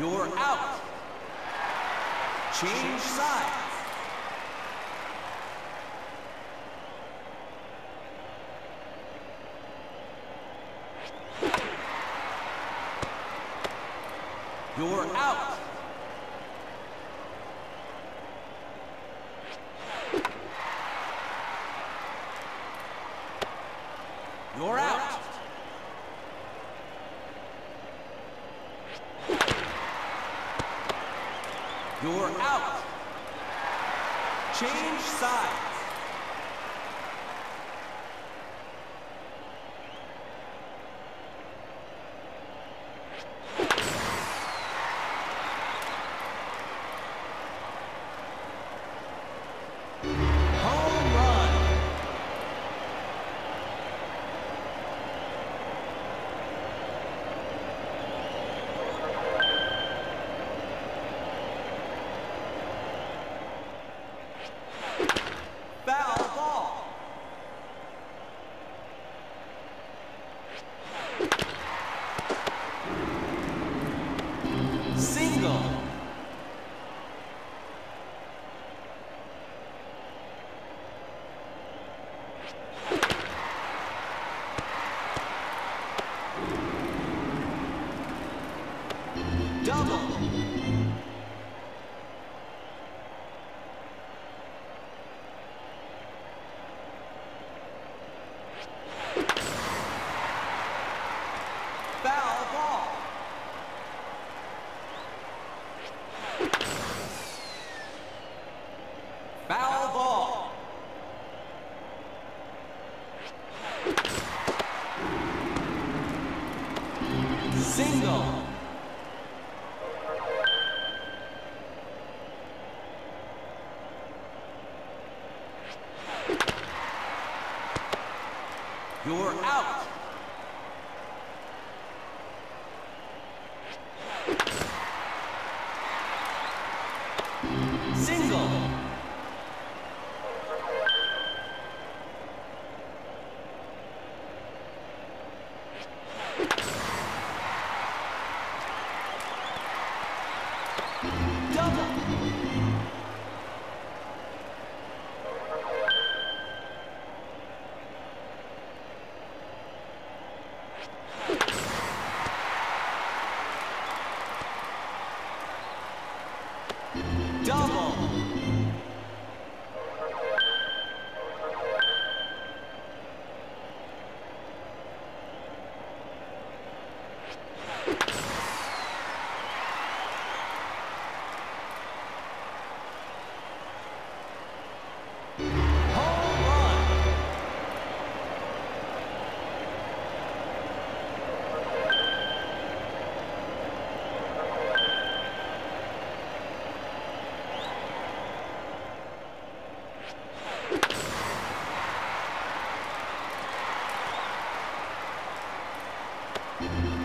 You're out. Change sides. You're out. You're out. You're out. Change sides.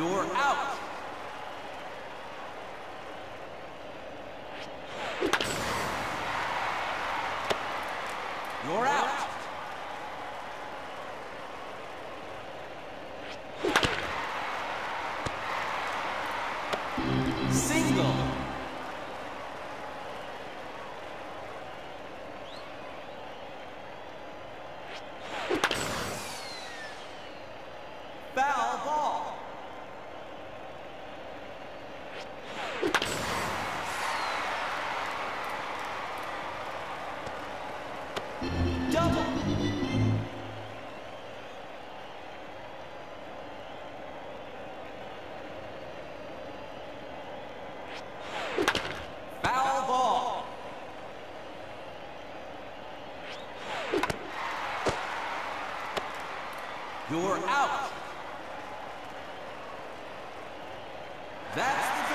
You're out. You're out. Single. That's the.